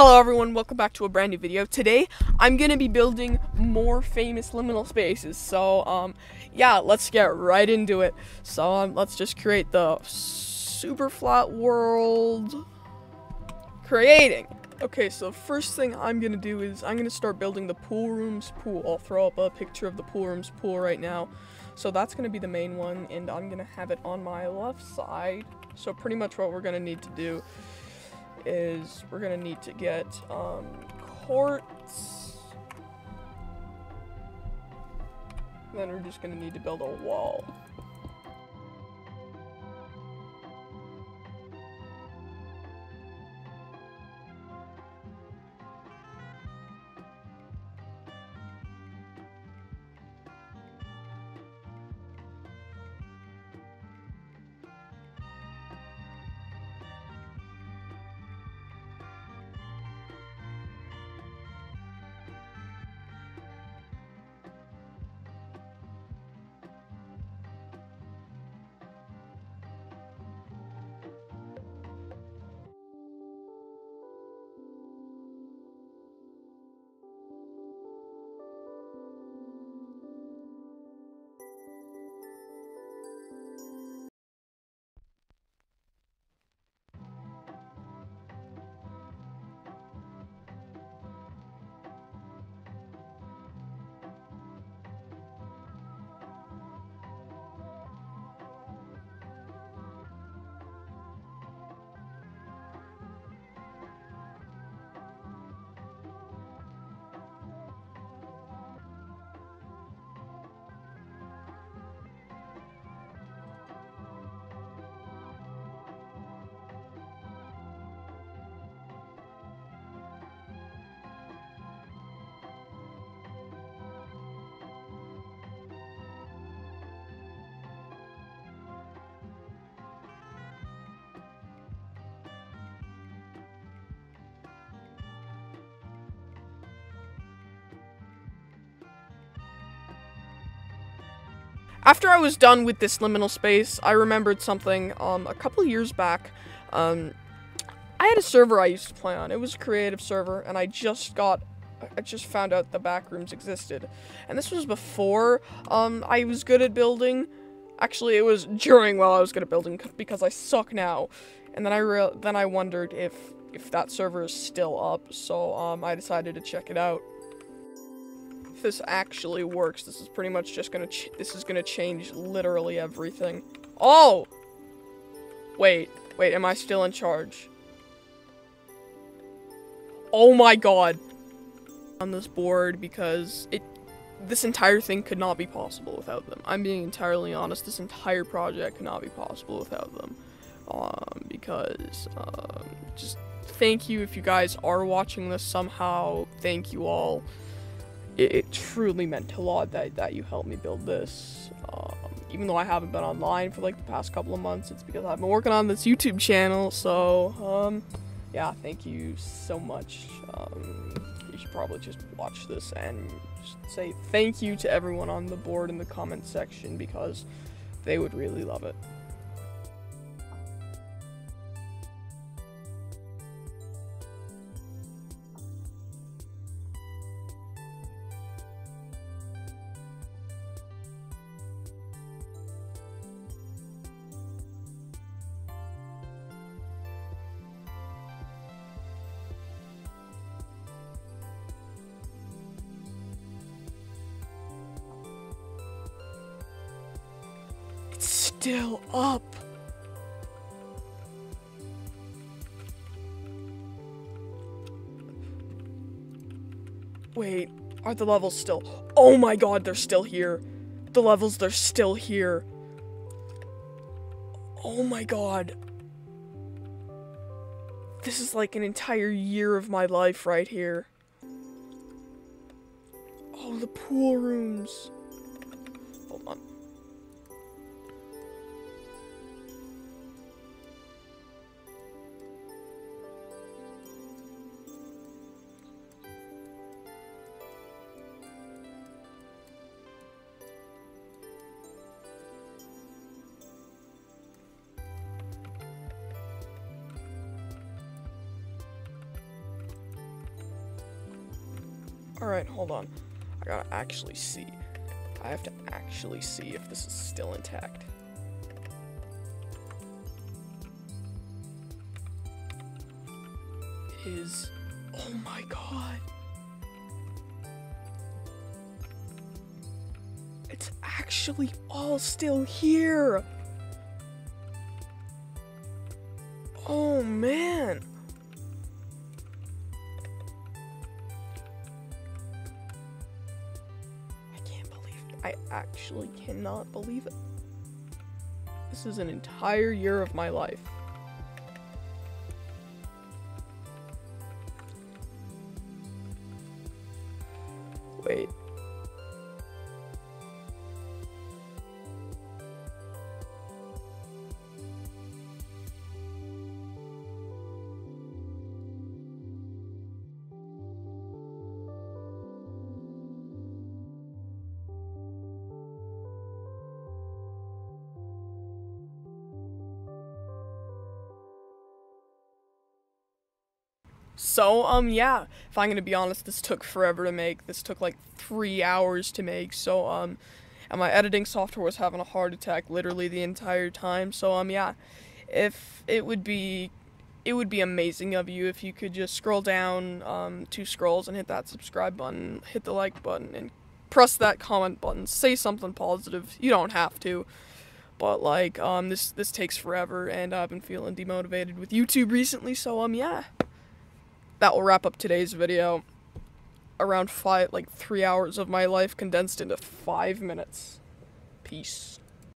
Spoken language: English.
Hello everyone, welcome back to a brand new video. Today, I'm gonna be building more famous liminal spaces. So, um, yeah, let's get right into it. So, um, let's just create the super flat world. Creating. Okay, so first thing I'm gonna do is I'm gonna start building the pool rooms pool. I'll throw up a picture of the pool rooms pool right now. So that's gonna be the main one, and I'm gonna have it on my left side. So pretty much what we're gonna need to do is we're gonna need to get um, quartz. Then we're just gonna need to build a wall. After I was done with this liminal space, I remembered something um, a couple years back. Um, I had a server I used to play on. It was a creative server, and I just got, I just found out the back rooms existed. And this was before um, I was good at building. Actually, it was during while I was good at building because I suck now. And then I then I wondered if if that server is still up, so um, I decided to check it out this actually works, this is pretty much just gonna, this is gonna change literally everything. Oh! Wait, wait, am I still in charge? Oh my god. On this board because it, this entire thing could not be possible without them. I'm being entirely honest, this entire project could not be possible without them. Um, because, um, just thank you if you guys are watching this somehow. Thank you all it, it, truly meant a lot that, that you helped me build this. Um, even though I haven't been online for like the past couple of months, it's because I've been working on this YouTube channel. So, um, yeah, thank you so much. Um, you should probably just watch this and say thank you to everyone on the board in the comment section because they would really love it. Still up. Wait, are the levels still? Oh my god, they're still here. The levels, they're still here. Oh my god. This is like an entire year of my life right here. Oh, the pool rooms. Hold on. Alright, hold on. I gotta actually see. I have to actually see if this is still intact. Is. Oh my god. It's actually all still here. Oh man. I actually cannot believe it. This is an entire year of my life. Wait. So, um, yeah, if I'm gonna be honest, this took forever to make. This took like three hours to make. So, um, and my editing software was having a heart attack literally the entire time. So, um, yeah, if it would be, it would be amazing of you if you could just scroll down, um, two scrolls and hit that subscribe button, hit the like button, and press that comment button. Say something positive. You don't have to. But like, um, this this takes forever, and I've been feeling demotivated with YouTube recently. So, um, yeah that will wrap up today's video. Around five, like three hours of my life condensed into five minutes. Peace.